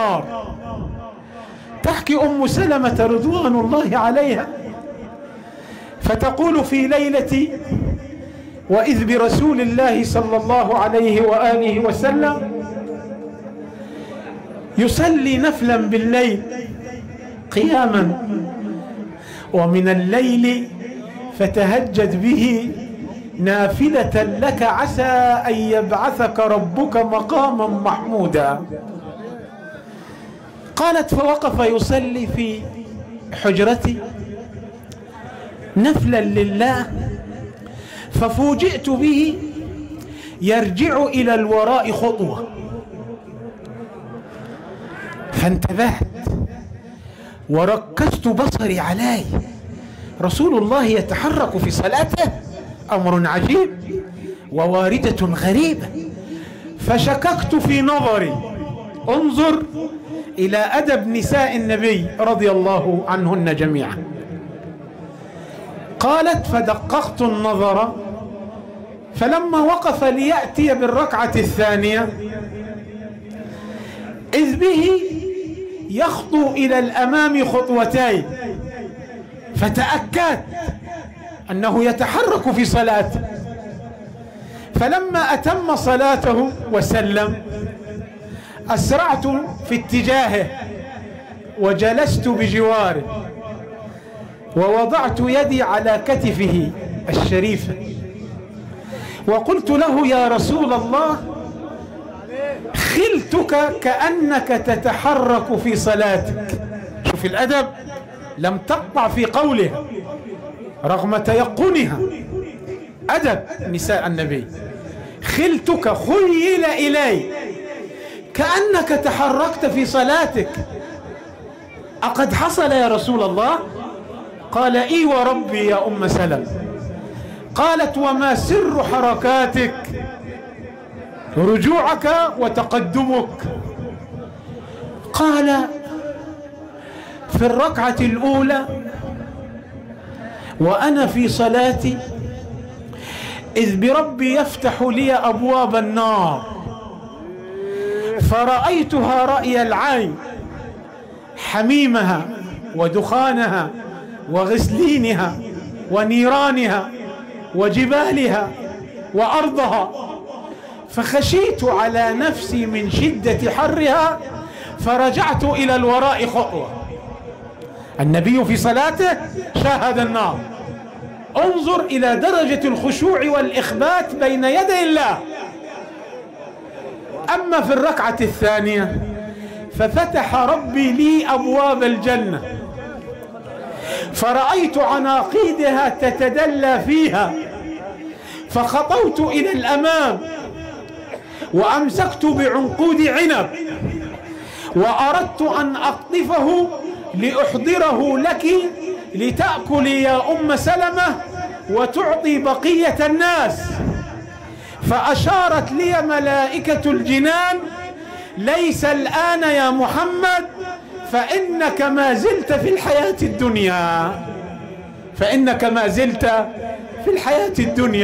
النار. تحكي أم سلمة رضوان الله عليها فتقول في ليلة وإذ برسول الله صلى الله عليه وآله وسلم يصلي نفلا بالليل قياما ومن الليل فتهجد به نافلة لك عسى أن يبعثك ربك مقاما محمودا. قالت فوقف يصلي في حجرتي. نفلا لله ففوجئت به يرجع إلى الوراء خطوة. فانتبهت وركزت بصري عليه رسول الله يتحرك في صلاته أمر عجيب وواردة غريبة. فشككت في نظري. انظر إلى أدب نساء النبي رضي الله عنهن جميعا. قالت فدققت النظر فلما وقف ليأتي بالركعة الثانية إذ به يخطو إلى الأمام خطوتين فتأكدت أنه يتحرك في صلاته. فلما أتم صلاته وسلم أسرعت في اتجاهه وجلست بجواره ووضعت يدي على كتفه الشريفة وقلت له يا رسول الله خلتك كأنك تتحرك في صلاتك. شوف الأدب لم تقطع في قولها رغم تيقنها. أدب نساء النبي خلتك خيل إلي. كأنك تحركت في صلاتك. أقد حصل يا رسول الله؟ قال إي وربي يا أم سلم. قالت وما سر حركاتك؟ رجوعك وتقدمك. قال في الركعة الأولى وأنا في صلاتي إذ بربي يفتح لي أبواب النار. فرأيتها رأي العين حميمها ودخانها وغسلينها ونيرانها وجبالها وأرضها. فخشيت على نفسي من شدة حرها فرجعت إلى الوراء خطوة. النبي في صلاته شاهد النار. انظر إلى درجة الخشوع والإخبات بين يدي الله. أما في الركعة الثانية ففتح ربي لي أبواب الجنة. فرأيت عناقيدها تتدلى فيها فخطوت إلى الأمام وأمسكت بعنقود عنب وأردت أن أقطفه لأحضره لك لتأكلي يا أم سلمة وتعطي بقية الناس. فأشارت لي ملائكة الجنان ليس الآن يا محمد فإنك ما زلت في الحياة الدنيا فإنك ما زلت في الحياة الدنيا.